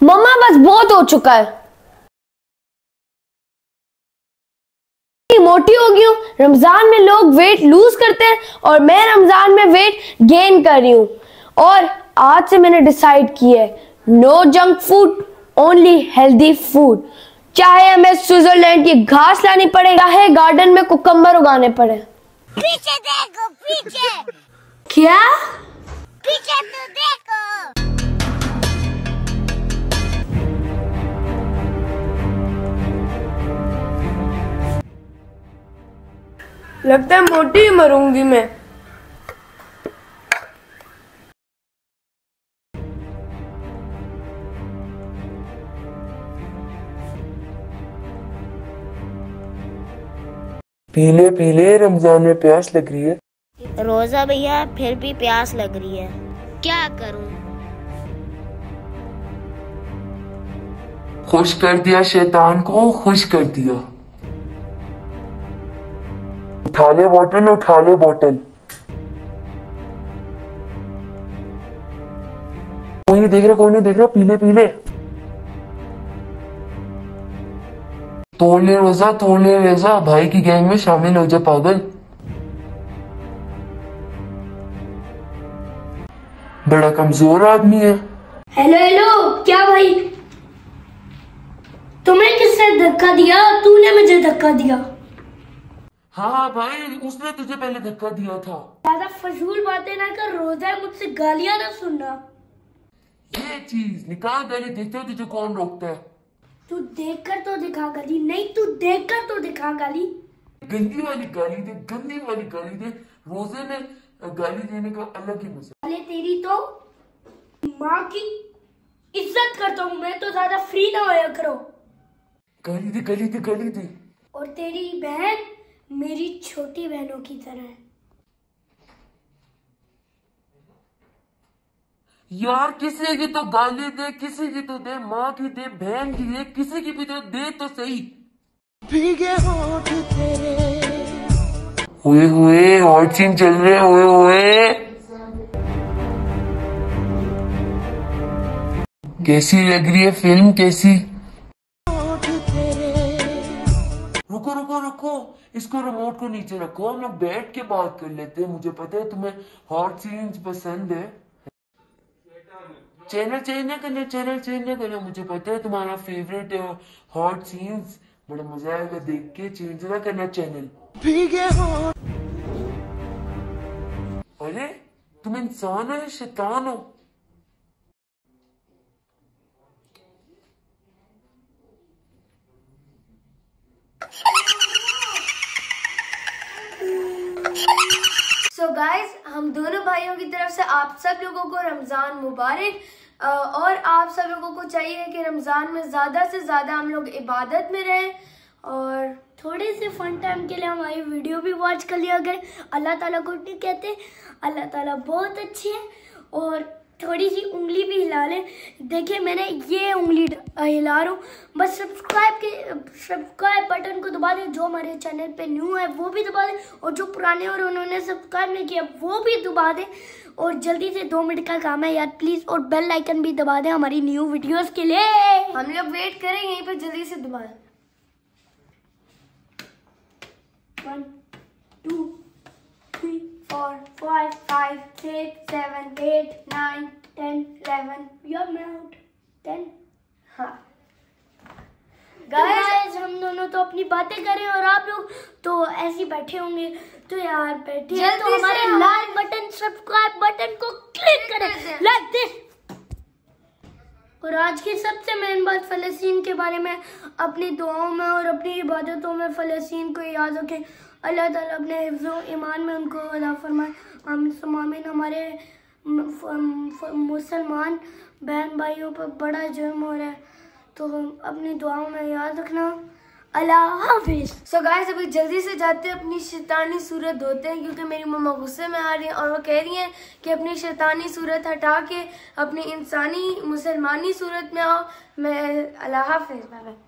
मम्मा बस बहुत हो चुका है। मोटी हो गई हूँ। रमज़ान में लोग वेट लूज करते हैं और मैं रमज़ान में वेट गेन कर रही हूँ। और आज से मैंने डिसाइड किया है no junk food only healthy food चाहे हमें स्विट्जरलैंड की घास लानी पड़े चाहे गार्डन में कुकम्बर उगाने पड़े। पीछे देखो पीछे। क्या? पीछे तो देखो। लगता है मोटी ही मरूँगी मैं। पीले पीले रमज़ान में प्यास लग रही है। रोजा भैया फिर भी प्यास लग रही है। क्या करूँ? खुश कर दिया शैतान को खुश कर दिया। उठा ले बोतल, उठा ले बोतल। कोई नहीं देख रहा, कोई नहीं देख रहा, पीले पीले। तोड़ ले रोजा, तोड़ ले रोजा। भाई की गैंग में शामिल हो जा, पागल। बड़ा कमज़ोर आदमी है। हेलो हेलो, क्या भाई? तुम्हें किसने धक्का दिया? तूने मुझे धक्का दिया। हाँ भाई उसने तुझे पहले धक्का दिया था। ज़्यादा फजूल बातें ना कर रोजा है मुझसे गालियाँ ना सुनना। ये चीज़ निकाल गली देखते हो तुझे कौन रोकता है। तू देखकर तो दिखा गाली नहीं तू देख कर तो दिखा गाली। गंदी वाली गाली दे गंदी वाली गाली दे। रोज़े में गाली देने का अलग ही मज़ा। अरे तेरी तो माँ की इज़्ज़त करता हूँ मैं तो ज़्यादा फ्री ना होया करो। गाली दे गाली दे गाली दे। और तेरी बहन मेरी छोटी बहनों की तरह। है यार किसी की तो गाली दे किसी की तो दे माँ की दे बहन की दे किसी की भी तो दे तो सही। भीगे होठ तेरे। हुए हुए हॉट सीन चल रहे हुए हुए। कैसी लग रही है फ़िल्म? कैसी? रुको रुको रुको इसको रिमोट को नीचे रखो। हम लोग बैठ के बात कर लेते हैं। मुझे पता है तुम्हें हॉट सीन्स पसंद है। चैनल चेंज ना करना चैनल चेंज ना करना। मुझे पता है तुम्हारा फेवरेट है हॉट सीन्स बड़ा मज़ा आएगा देख के। चेंज ना करना चैनल अरे तुम इंसान हो या शैतान हो? सो so गाइज़ हम दोनों भाइयों की तरफ़ से आप सब लोगों को रमज़ान मुबारक और आप सब लोगों को चाहिए कि रमज़ान में ज़्यादा से ज़्यादा हम लोग इबादत में रहें। और थोड़े से फन टाइम के लिए हमारी वीडियो भी वॉच कर लिया गए अल्लाह ताला को कहते अल्लाह ताला बहुत अच्छे हैं। और थोड़ी सी उंगली भी हिला लें। देखिए मैंने ये उंगली हिला रहा हूँ। बस सब्सक्राइब के सब्सक्राइब बटन को दबा दें। जो हमारे चैनल पे न्यू है वो भी दबा दें। और जो पुराने और उन्होंने सब्सक्राइब नहीं किया वो भी दबा दें। और जल्दी से दो मिनट का काम है यार प्लीज़ और बेल आइकन भी दबा दें हमारी न्यू वीडियोस के लिए। हम लोग वेट करें यहीं पर जल्दी से दबा दें। One two three, four, five, five, six, seven, eight, nine, ten, eleven. You're out. Ten. हाँ. गाइस हम दोनों तो अपनी बातें करें और आप लोग तो ऐसे ही बैठे होंगे तो यार बैठे तो हमारे लाइक बटन सब्सक्राइब बटन को क्लिक करें लाइक दिस और आज की सबसे मेन बात फलस्तीन के बारे में अपनी दुआओं में और अपनी इबादतों में फलस्तीन को याद रखें अल्लाह ताला अपने हिफ्ज़ो, ईमान में उनको अदा फरमाए। आमिन। हमारे मुसलमान बहन भाइयों पर बड़ा जुर्म हो रहा है। तो हम अपनी दुआओं में याद रखना। अल्लाह हाफिज। सो गाइस अभी जल्दी से जाते हैं, अपनी शैतानी सूरत धोते हैं, क्योंकि मेरी मम्मा गुस्से में आ रही हैं और वो कह रही हैं कि अपनी शैतानी सूरत हटा के अपनी इंसानी, मुसलमानी सूरत में आओ। मैं, अल्लाह हाफिज। बाय